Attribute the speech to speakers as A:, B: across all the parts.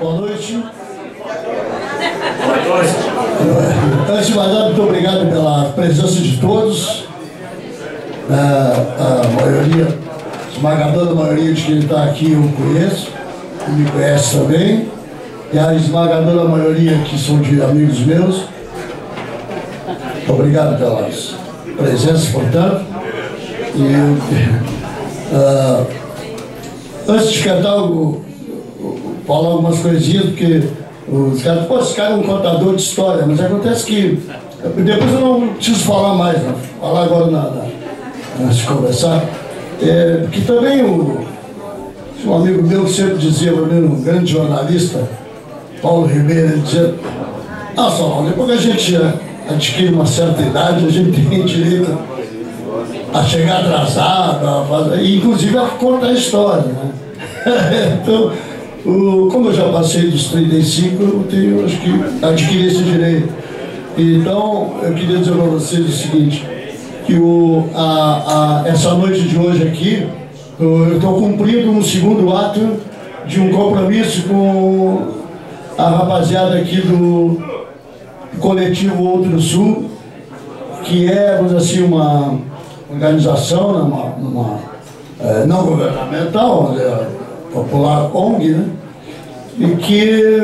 A: Boa noite. Antes de mais nada, muito obrigado pela presença de todos. a maioria, a esmagadora maioria de quem está aqui eu conheço, e me conhece também. E a esmagadora maioria que são de amigos meus. Obrigado pelas presenças, portanto. E, uh, antes de cantar, eu, falar algumas coisinhas, porque os caras, pô, esse cara é um contador de história, mas acontece que depois eu não preciso falar mais, não. falar agora nada, antes de conversar. É, porque também o, um amigo meu sempre dizia um grande jornalista, Paulo Ribeiro, ele dizia, ah, Salão, depois que a gente adquire uma certa idade, a gente tem direito a chegar atrasado, a fazer, inclusive a contar a história. Né? então, como eu já passei dos 35, eu tenho, acho que, adquiri esse direito. Então, eu queria dizer para vocês o seguinte, que o, a, a, essa noite de hoje aqui, eu estou cumprindo um segundo ato de um compromisso com a rapaziada aqui do coletivo Outro Sul, que é, vamos assim, uma organização, né, uma, uma é, não governamental, é, popular ONG, né? e que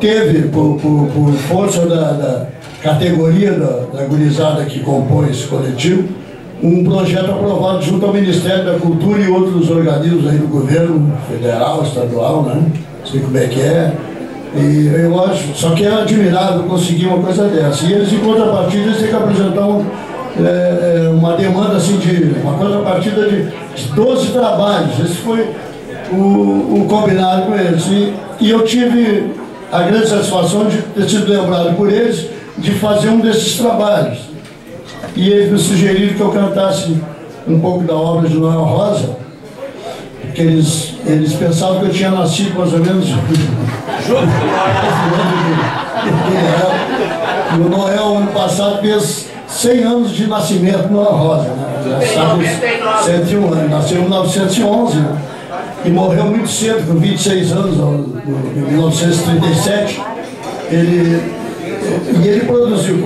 A: teve, por, por, por força da, da categoria da, da gurizada que compõe esse coletivo, um projeto aprovado junto ao Ministério da Cultura e outros organismos aí do governo federal, estadual, né? Sei como é que é. E eu acho, só que é admirável conseguir uma coisa dessa. E eles, em contrapartida, eles têm que apresentar um, é, uma demanda assim de uma contrapartida de, de 12 trabalhos. Esse foi o, o combinado com eles. E, e eu tive a grande satisfação de ter sido lembrado por eles de fazer um desses trabalhos. E eles me sugeriram que eu cantasse um pouco da obra de Noel Rosa, porque eles, eles pensavam que eu tinha nascido mais ou menos junto o Noel, ano passado, fez 100 anos de nascimento no Rosa, né? Já sabe, 101 anos. Nasceu em 1911, né? e morreu muito cedo, com 26 anos, em 1937. Ele, e ele produziu,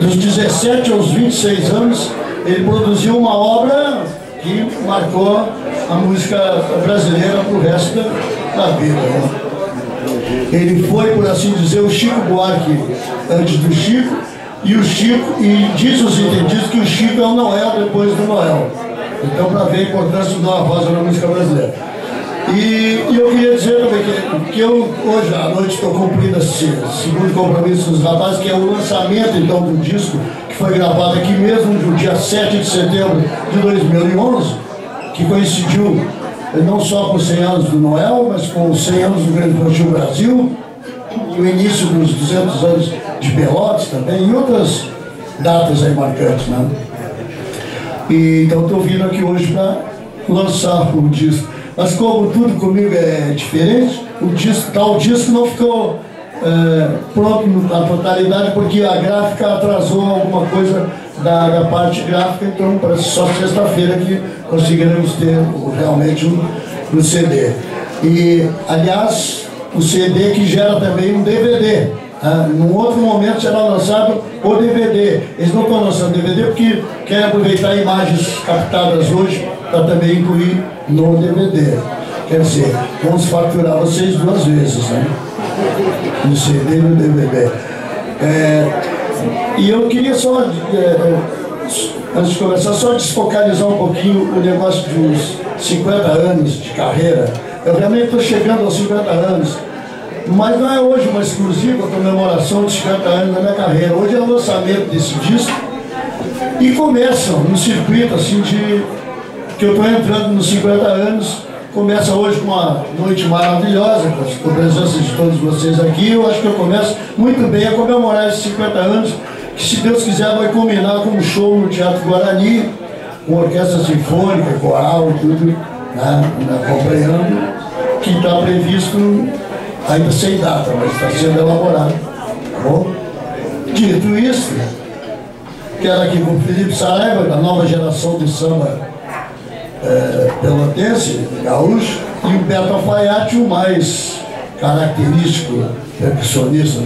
A: dos 17 aos 26 anos, ele produziu uma obra que marcou a música brasileira para o resto da, vida. Né? Ele foi, por assim dizer, o Chico Buarque antes do Chico, e o Chico, e diz os entendidos que o Chico é o Noel depois do Noel. Então, para ver a importância da Rosa na música brasileira. E, e, eu queria dizer também que, que eu hoje à noite estou cumprindo esse segundo compromisso dos rapazes, que é o lançamento então do disco, que foi gravado aqui mesmo no dia 7 de setembro de 2011, que coincidiu não só com os 100 anos do Noel, mas com os 100 anos do Grande Infantil Brasil, e o início dos 200 anos de Pelotas também, e outras datas aí marcantes, né? E, então estou vindo aqui hoje para lançar o disco. Mas como tudo comigo é diferente, o disco, tal disco não ficou é, pronto na totalidade porque a gráfica atrasou alguma coisa da, da parte gráfica, então para só sexta-feira que conseguiremos ter realmente um, um CD. E, aliás, o CD que gera também um DVD. Ah, num outro momento será lançado o DVD. Eles não estão lançando DVD porque querem aproveitar imagens captadas hoje para também incluir no DVD. Quer dizer, vamos faturar vocês duas vezes, né? No CD e no DVD. É, e eu queria só, é, antes de começar, só desfocalizar um pouquinho o negócio dos 50 anos de carreira. Eu realmente estou chegando aos 50 anos, mas não é hoje uma exclusiva comemoração de 50 anos da minha carreira. Hoje é o lançamento desse disco e começam um circuito assim de que eu estou entrando nos 50 anos, começa hoje com uma noite maravilhosa, com a presença de todos vocês aqui. Eu acho que eu começo muito bem a comemorar esses 50 anos, que se Deus quiser vai culminar com um show no Teatro Guarani, com orquestra sinfônica, coral, tudo, né, acompanhando, que está previsto ainda sem data, mas está sendo elaborado. Tá bom? Dito isso, quero aqui com o Felipe Saraiva, da nova geração do samba é, pelotense, gaúcho, e o Beto Alfaiate, o mais característico percussionista,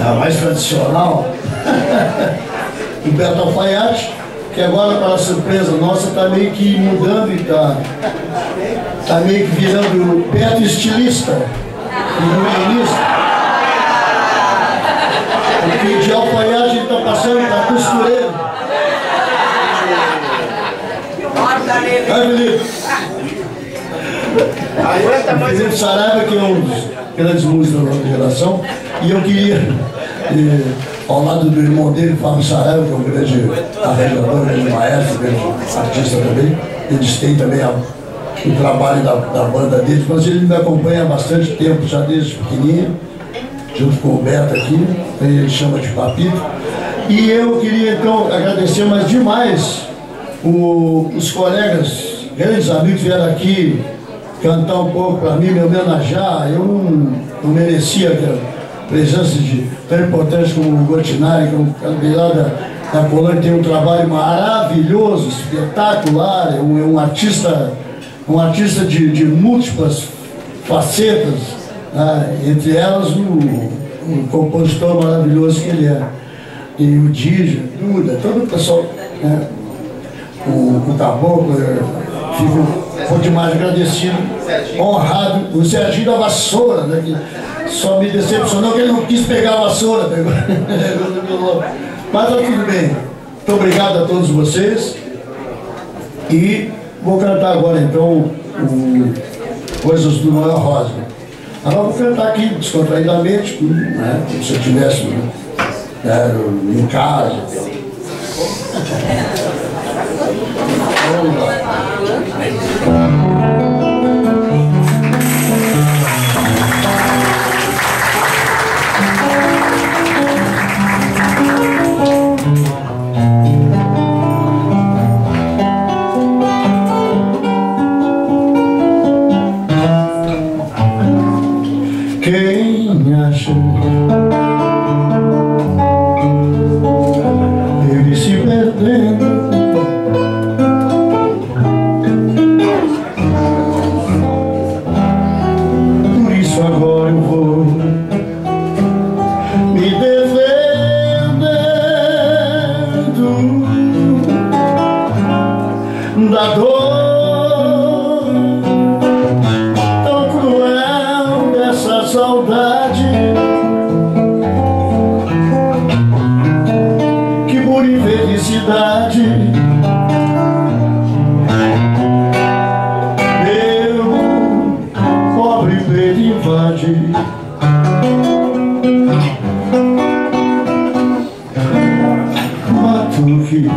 A: a mais tradicional, o Beto Alfaiate, que agora, para surpresa nossa, está meio que mudando e está tá meio que virando Beto estilista e violinista. Porque de alfaiate ele está passando para costureiro. Vai, Felipe. Felipe Saraiva, que é um dos grandes músicos da nossa geração, e eu queria, eh, ao lado do irmão dele, Fábio Saraiva, que é um grande arranjador, um grande maestro, um grande artista também, eles têm também a, o trabalho da, da banda deles, mas ele me acompanha há bastante tempo, já desde pequenininho, junto com o Beto aqui, ele chama de Papito. E eu queria então agradecer mais demais o, os colegas, grandes amigos vieram aqui cantar um pouco para mim, me homenagear. Eu não, não merecia a presença de tão importante como o Gotinari, que é um lá da, da Colônia, tem um trabalho maravilhoso, espetacular, é um, é um artista, um artista de, de múltiplas facetas, né? entre elas o, o compositor maravilhoso que ele é. E o Dija, Duda, todo o pessoal. Né? o, o caboclo, fico, fico demais agradecido, honrado, o Serginho da Vassoura, né, que só me decepcionou que ele não quis pegar a vassoura, mas tá tudo bem. Muito obrigado a todos vocês e vou cantar agora então o Coisas do Noel Rosa. Agora vou cantar aqui descontraídamente, né, como se eu estivesse né, em casa. Quem meu filho.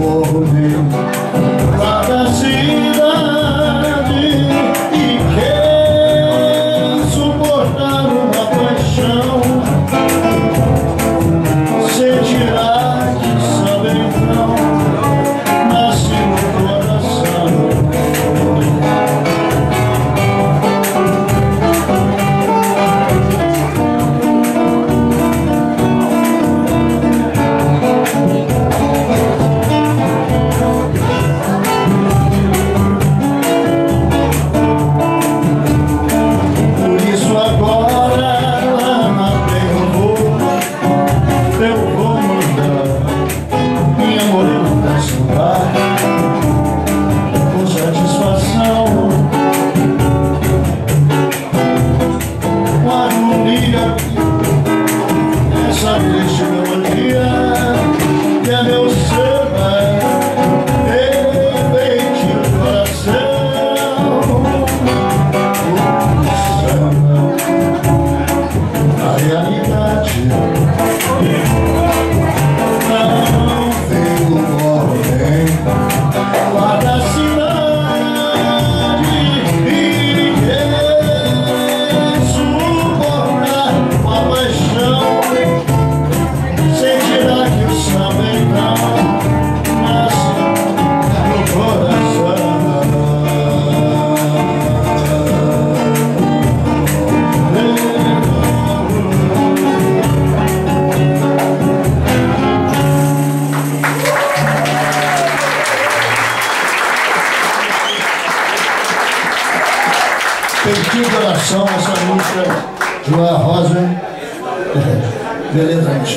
A: morro meu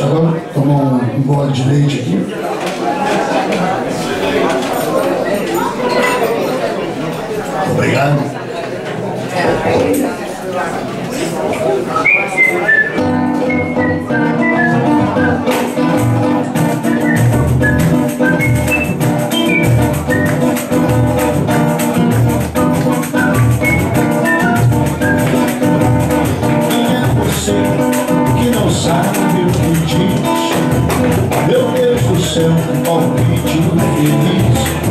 A: agora, tomar um, um gole de leite aqui. Obrigado.
B: I'll be you feliz